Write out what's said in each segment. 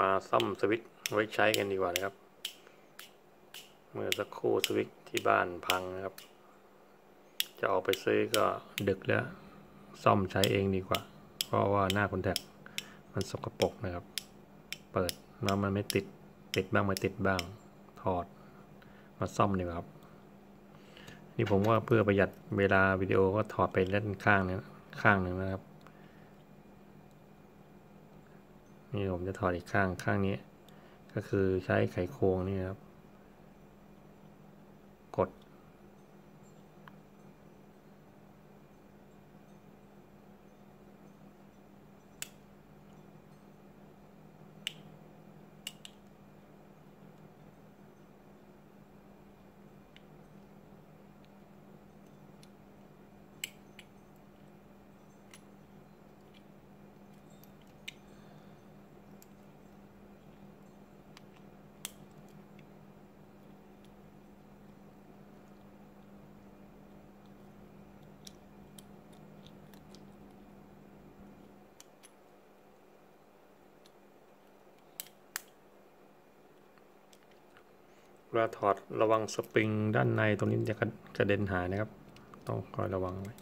มาซ่อมสวิตช์ไว้ใช้กันดีกว่านะครับ เมื่อสักครู่สวิตช์ที่บ้านพังนะครับ จะออกไปซื้อก็ดึกแล้ว ซ่อมใช้เองดีกว่า เพราะว่าหน้าคอนแทคมันสกปรกนะครับ เปิดแล้วมันไม่ติดติดบ้างไม่ติดบ้างถอดมาซ่อมดีกว่าครับ นี่ผมว่าเพื่อประหยัดเวลาวิดีโอก็ถอดไปเล่นข้างนึงข้างหนึ่งนะครับ นี่ผมจะถอดอีกข้างข้างนี้ ก็คือใช้ไขควงนี่ครับ ลาถอดระวังสปริงด้านในตรงนี้จะกระเด็นหายนะครับ ต้องคอยระวังไว้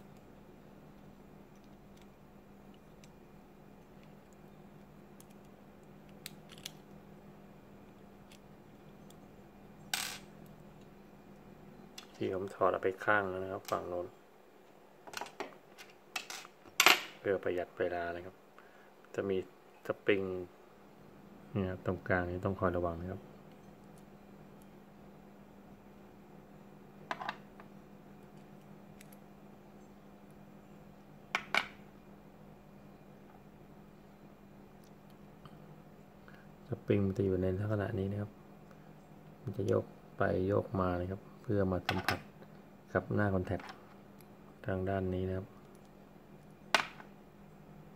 ที่ผมถอดเอาไปข้างแล้วนะครับ ฝั่งโน้นเพื่อประหยัดเวลานะครับ จะมีสปริงเนี่ยตรงกลางนี้ต้องคอยระวังนะครับ ริงมันจะอยู่ในลักษณะนี้นะครับ มันจะโยกไปโยกมานะครับ เพื่อมาสัมผัสกับหน้าคอนแทคทางด้านนี้นะครับ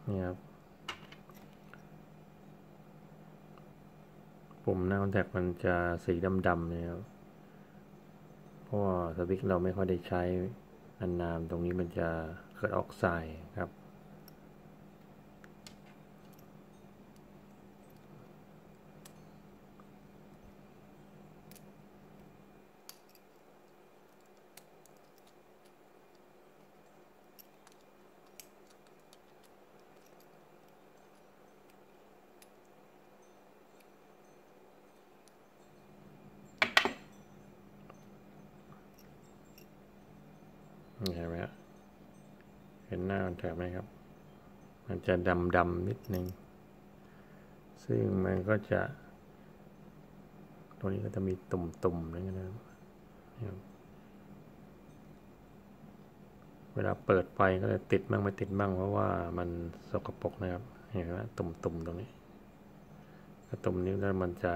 นี่ครับปุ่มหน้าคอนแทคมันจะสีดำๆเนี่ยครับเพราะสวิตช์เราไม่ค่อยได้ใช้นานๆตรงนี้มันจะเกิดออกไซด์ครับ นี่เห็นไหมครับ เห็นหน้ามันแถบไหมครับ มันจะดำดำนิดนึง ซึ่งมันก็จะ ตรงนี้ก็จะมีตุ่มๆนั่นนะครับเวลาเปิดไฟก็จะติดบ้างไม่ติดบ้างเพราะว่ามันสกปรกนะครับ เห็นไหมตุ่มๆตรงนี้ถ้าตุ่มนี้แล้วมันจะ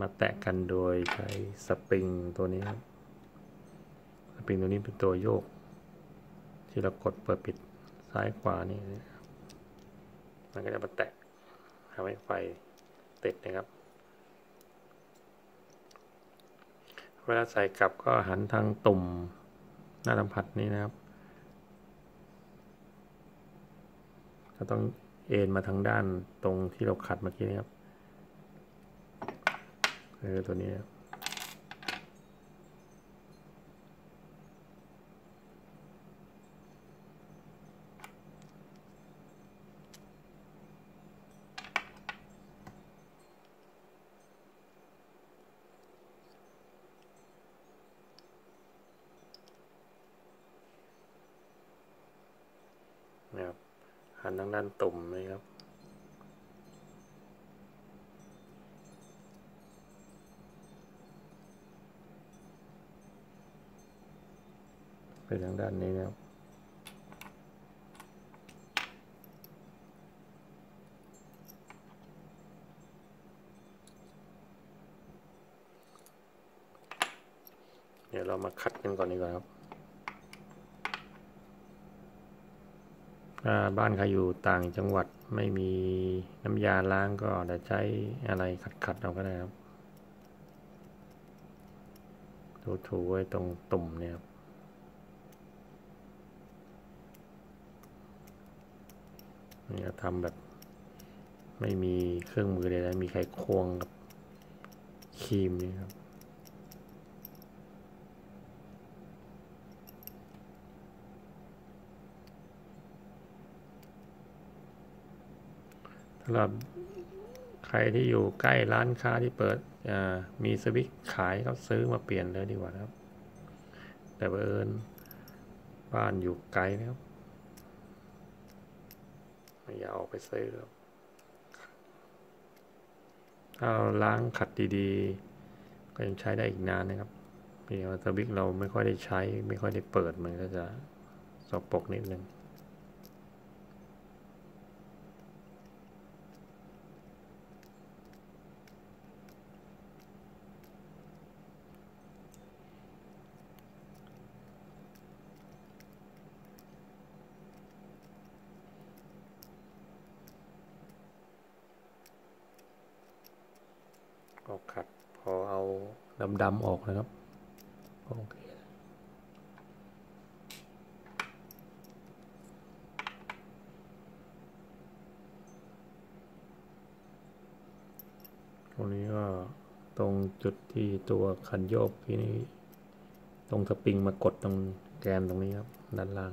มาแตะกันโดยใช้สปริงตัวนี้ครับ สปริงตัวนี้เป็นตัวโยก ที่เรากดเปิดปิดซ้ายขวานี่มันก็จะมาแตะทำให้ไฟติดนะครับ เวลาใส่กลับก็หันทางตุ่มหน้าสัมผัสนี้นะครับจะต้องเอ็นมาทางด้านตรงที่เราขัดเมื่อกี้นะครับคือตัวนี้นะครับนะครับันทางด้านตุ่มนะครับไปทางด้านนี้นะครับเดี๋ยวเรามาคัดกันก่อนดีกว่าครับ ถ้าบ้านใครอยู่ต่างจังหวัดไม่มีน้ำยาล้างก็จะใช้อะไรขัดๆเอาก็ได้ครับถูๆไว้ตรงตุ่มเนี่ยครับนี่ก็ทำแบบไม่มีเครื่องมือเลยนะมีไขควงกับครีมนี่ครับ สำหรับใครที่อยู่ใกล้ร้านค้าที่เปิดมีสวิตขายก็ซื้อมาเปลี่ยนเลยดีกว่าครับ แต่เอิญบ้านอยู่ไกลนะครับไม่อยากออกไปซื้อครับถ้าล้างขัดดีๆ ก็ยังใช้ได้อีกนานนะครับเพียงว่าสวิตเราไม่ค่อยได้ใช้ ไม่ค่อยได้เปิดมันก็จะสกปรกนิดนึงออกขัดพอเอา ดำๆออกนะครับโอเคตรงนี้ก็ตรงจุดที่ตัวคันโยกที่นี่ตรงสปริงมากดตรงแกนตรงนี้ครับด้านล่าง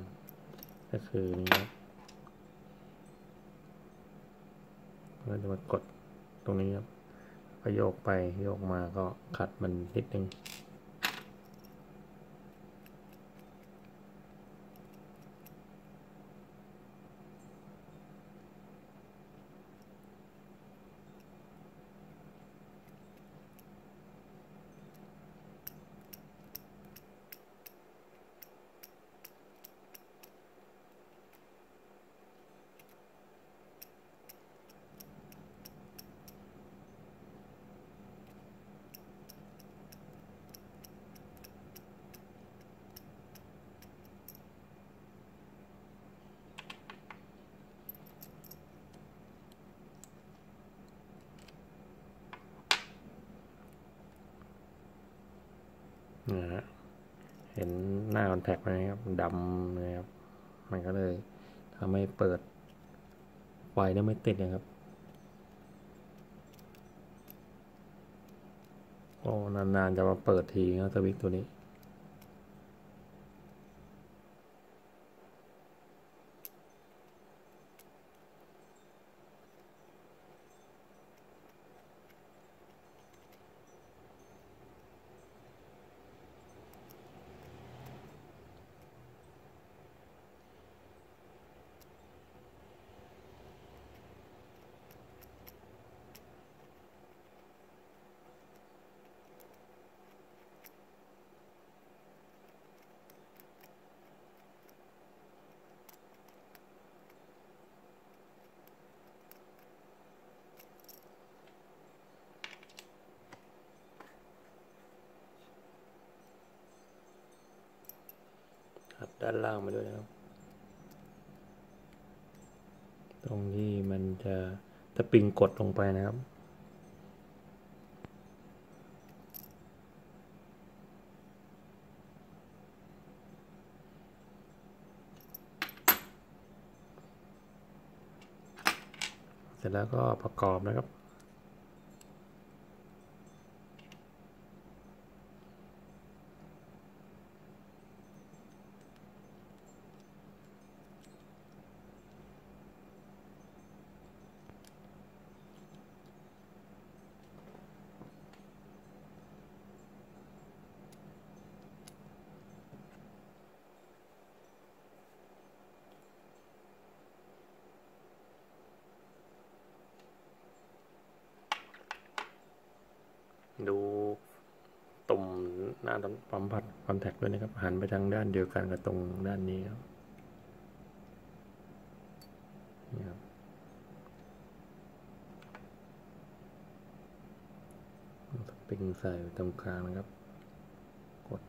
ก็คือนี่ครับก็จะมากดตรงนี้ครับ พอโยกไปโยกมาก็ขัดมันนิดนึง นะฮะเห็นหน้าคอนแทคไหมครับดำนะครับ มันก็เลยทำให้เปิดไฟได้ไม่ติดนะครับโอ้นานๆจะมาเปิดทีนะสวิตตัวนี้ ด้านล่างมาด้วยนะครับ ตรงที่มันจะตะปิงกดลงไปนะครับเสร็จแล้วก็ประกอบนะครับ ดูตุ่มหน้าปั๊มผัดคอนแทคด้วยนะครับ หันไปทางด้านเดียวกันกับตรงด้านนี้ครับนี่ครับสปริงใส่ตรงกลางนะครับ กด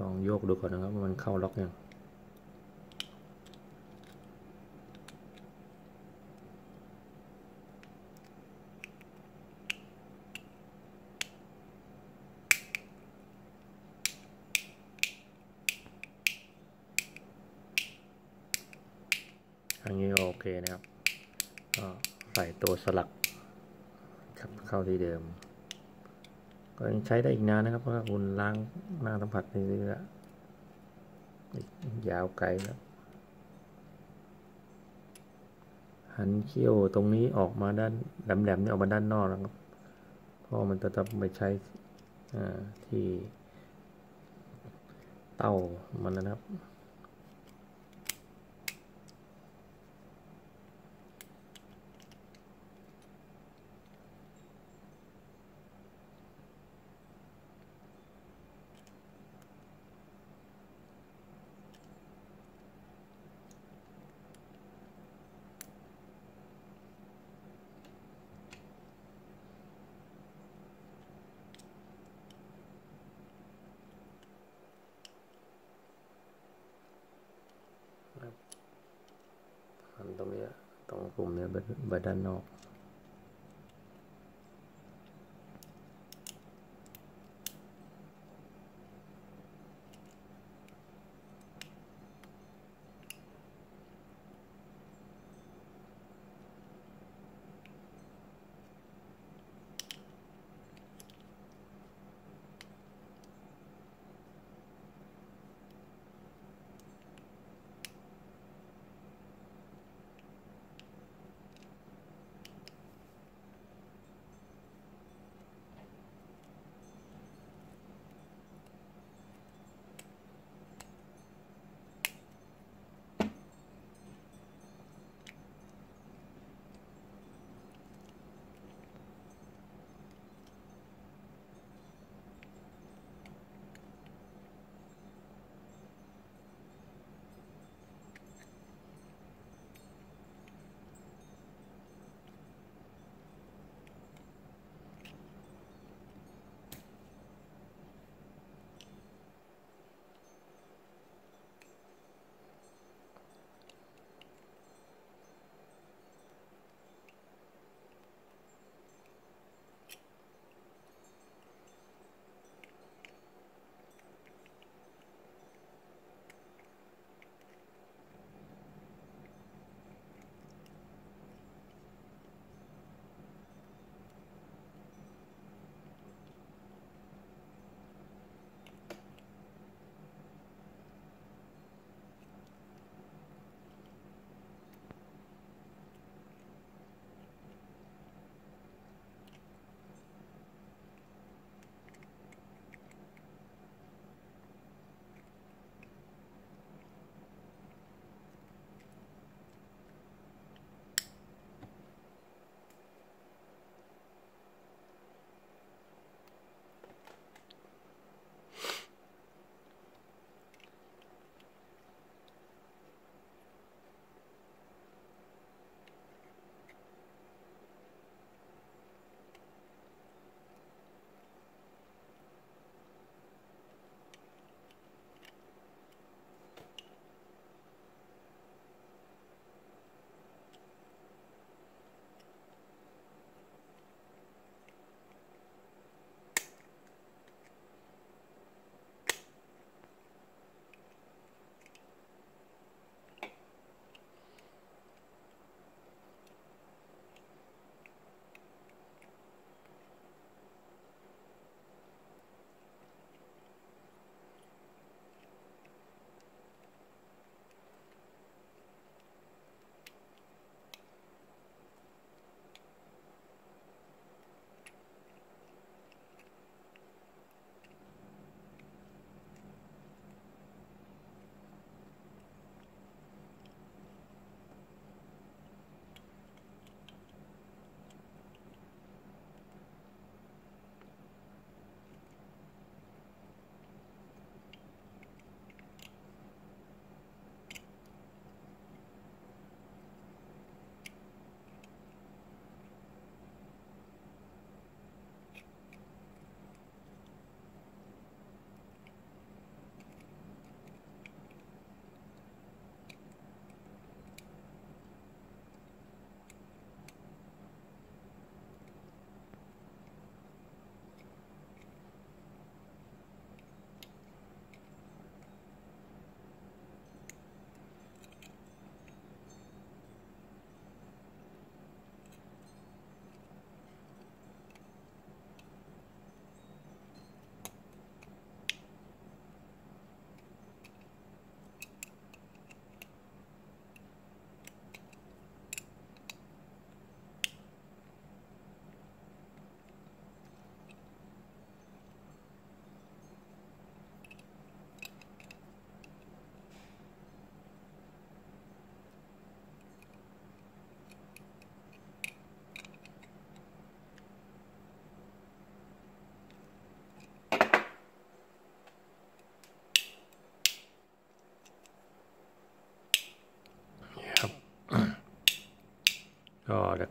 ลองโยกดูก่อนนะครับว่ามันเข้าล็อกยัง เคนะครับก็ใส่ตัวสลักครับเข้าที่เดิม ก็ยังใช้ได้อีกนานนะครับ เพราะว่าคุณล้างหน้าสัมผัสนี่แล้วยาวไกลแล้วหันเขี้ยวตรงนี้ออกมาด้านแหลมๆนี่ออกมาด้านนอกนะครับเพราะมันจะต้องไปใช้ที่เต้ามันนะครับ อันตรงนี้ กลุ่มเนี้ยไปด้านนอก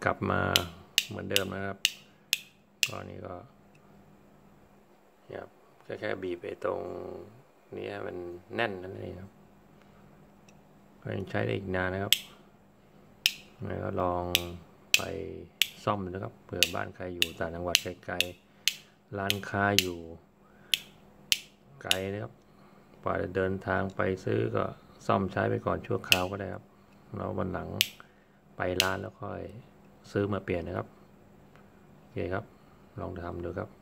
กลับมาเหมือนเดิมนะครับก็นี่ก็ครับแค่แค่บีบไปตรงนี้ให้มันแน่นนั่นเองครับก็ยังใช้ได้อีกนานนะครับแล้วก็ลองไปซ่อมดูนะครับเผื่อบ้านใครอยู่ต่างจังหวัดไกลๆร้านค้าอยู่ ไกลนะครับกว่าจะเดินทางไปซื้อก็ซ่อมใช้ไปก่อนชั่วคราวก็ได้ครับแล้ววันหลังไปร้านแล้วค่อย ซื้อมาเปลี่ยนนะครับโอเคครับ ลองทำดูครับ